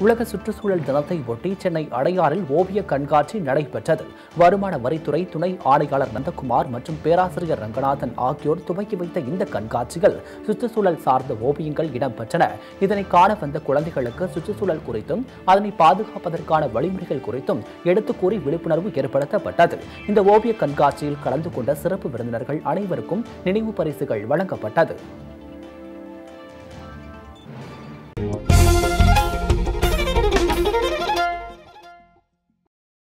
உலக சுற்றுச்சூழல் தினத்தை ஒட்டி சென்னை அடையாறில் ஓவிய கண்காட்சி நடைபெற்றது. வருமான வரித்துறை துணை ஆணையாளர் நந்தகுமார் மற்றும் பேராசிரியர் ரங்கநாதன் ஆகியோர் துவக்கி வைத்த இந்த கண்காட்சிகள் சுற்றுச்சூழல் சார்ந்த ஓவியங்கள் இடம்பெற்றன. இதனை காண வந்த குழந்தைகளுக்கு சுற்றுச்சூழல் குறித்தும் அதனை பாதுகாப்பதற்கான வழிமுறைகள் குறித்தும் எடுத்துக் கூறி விழிப்புணர்வு ஏற்படுத்தப்பட்டது. இந்த ஓவிய கண்காட்சியில் கலந்து கொண்ட சிறப்பு விருந்தினர்கள் அனைவருக்கும் நினைவு பரிசுகள் வழங்கப்பட்டது.